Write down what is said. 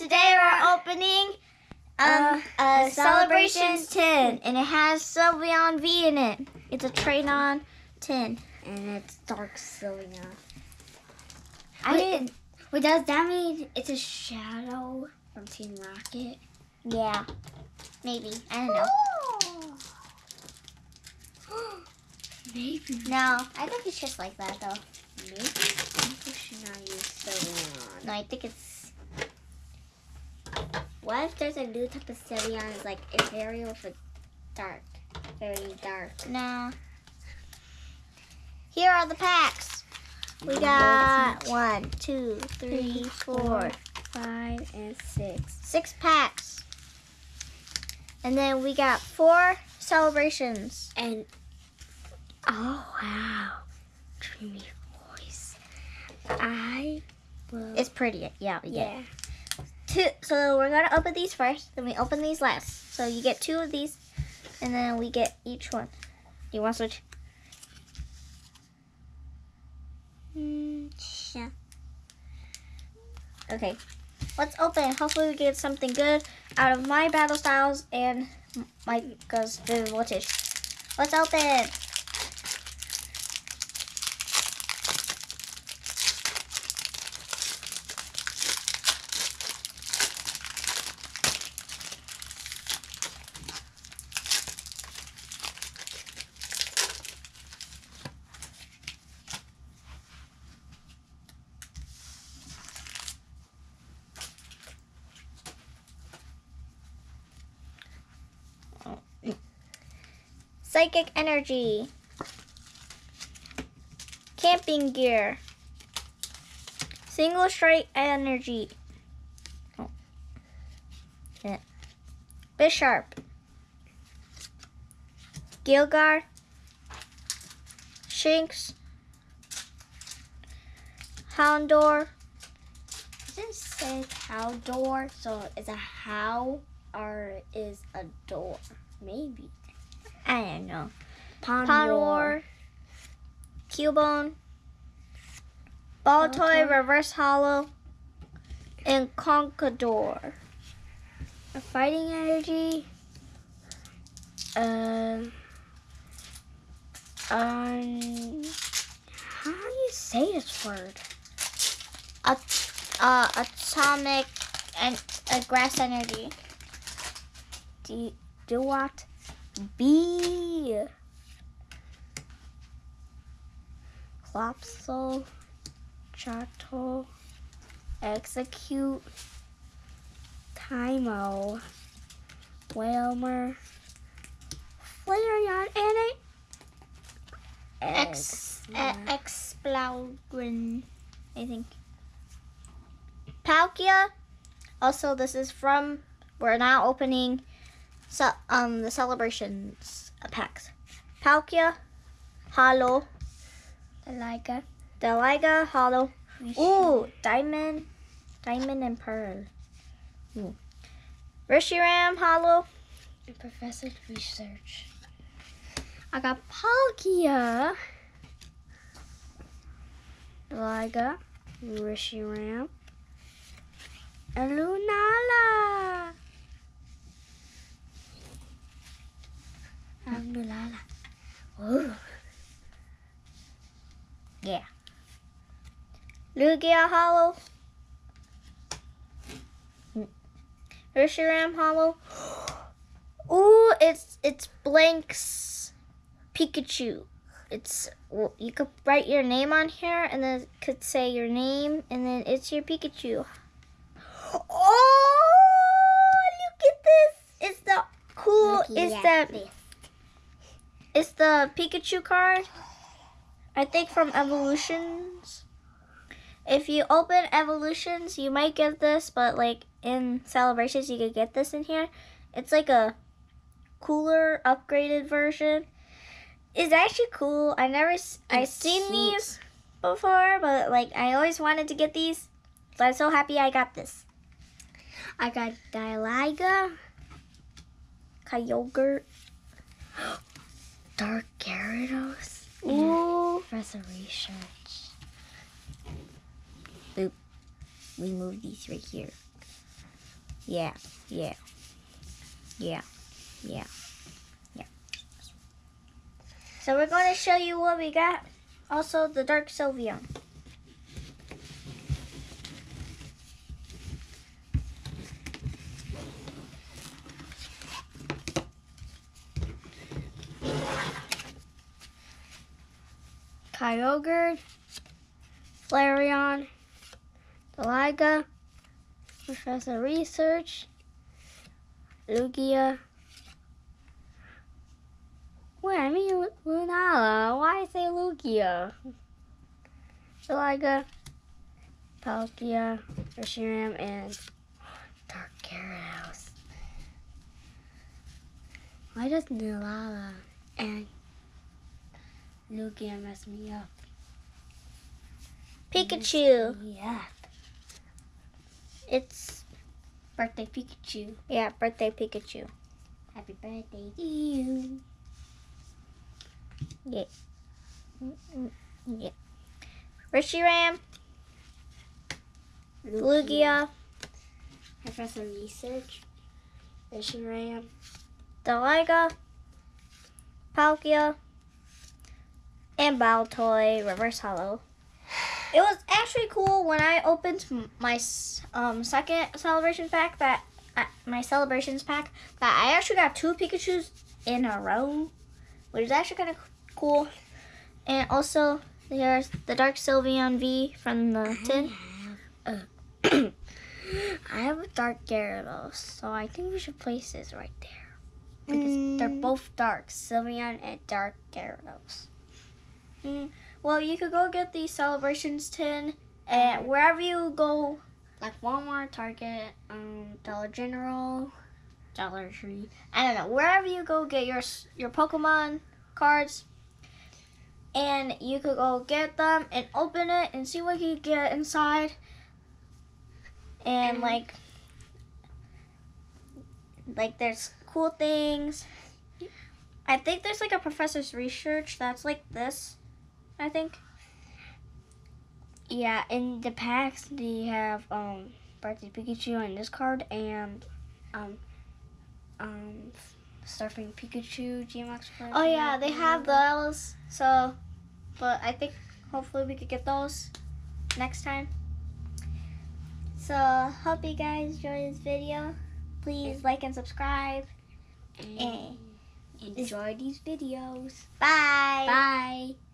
Today we're opening um, Uh, a Celebrations tin, and it has Sylveon V in it. It's a Train-on tin. and it's dark Sylveon. I didn't. Wait, does that mean it's a shadow from Team Rocket? Yeah, maybe. I don't know. Maybe. No, I think it's just like that though. Maybe people should not use Sylveon. No, I think it's. What if there's a new type of Sylveon? It's like Imperial for dark. Very dark. No. Here are the packs. We got one, two, three, four, five, and six. six packs. And then we got four celebrations. And oh wow, dreamy voice. I will. It's pretty. Yeah, get yeah. Two. So we're gonna open these first, then we open these last. So you get two of these, and then we get each one. You want to switch? Mm, yeah. Okay. Let's open. Hopefully we get something good out of my battle styles and Micah's voltage. Let's open. Psychic energy. Camping gear. Single strike energy. Oh. Yeah. Bisharp. Gilgar. Shinx. Houndour. It say how door, so is a how or is a door. Maybe. I don't know. Pondor. Pondor. Cubone. Baltoy Baltoy. Reverse Holo. And Conquador. A fighting energy. Um. Um. How do you say this word? Uh, atomic and uh, grass energy. Do do what? B. Clopsal. Chato. Execute. Timo. Wailmer. Flareon and Ex, uh, I think. Palkia. Also, this is from. We're now opening, so um the celebrations packs. Palkia, Holo, Deliga, Deliga, Holo. Ooh, Diamond, Diamond and Pearl. Ooh. Reshiram, Holo. Professor Research. I got Palkia. Deliga, Reshiram. And Lunala. Lunala. Ooh. Yeah. Lugia, Holo. Reshiram, Holo. Ooh, it's it's Blank's Pikachu. It's well, you could write your name on here, and then it could say your name, and then it's your Pikachu. Oh, look at this! It's the cool. It's the it's the Pikachu card. I think from Evolutions. If you open Evolutions, you might get this, but like in Celebrations, you could get this in here. It's like a cooler, upgraded version. It's actually cool. I never, I seen these before, but like I always wanted to get these, so I'm so happy I got this. I got Dialga. Kyogre. Dark Gyarados. Ooh. Professor Research. We move these right here. Yeah, yeah, yeah, yeah, yeah. So we're going to show you what we got. Also, the Dark Sylveon. Kyogre, Flareon, Deliga, Professor Research, Lugia. Wait, I mean Lunala. Why say Lugia? Deliga, Palkia, Reshiram, and Dark Gyarados. Why does Lunala and Lugia mess me up? Pikachu. Yeah. It's birthday Pikachu. Yeah, birthday Pikachu. Happy birthday to you. Yeah. Yeah. Reshiram, Lugia, Professor Research. Reshiram. Deliga, Palkia, and Baltoy Reverse Holo. It was actually cool when I opened my um, second celebration pack that uh, my celebrations pack that I actually got two Pikachu's in a row, which is actually kind of cool. And also there's the Dark Sylveon V from the tin. I have a Dark Gyarados, so I think we should place this right there Because they're Mm. both dark. Sylveon and Dark Gyarados. Well, you could go get the celebrations tin, and wherever you go, Like Walmart, Target, um, Dollar General, Dollar Tree. I don't know, wherever you go get your your Pokemon cards, and you could go get them and open it and see what you get inside, and Mhm. like, like there's cool things. I think there's like a professor's research that's like this. I think. Yeah, in the packs they have um birthday Pikachu on this card and um um surfing Pikachu GMX. Oh yeah, they have those. So, but I think hopefully we could get those next time. So, hope you guys enjoy this video. Please like and subscribe. and enjoy these videos. Bye. Bye.